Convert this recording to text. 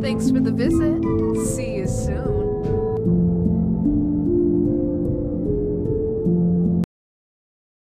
Thanks for the visit. See you.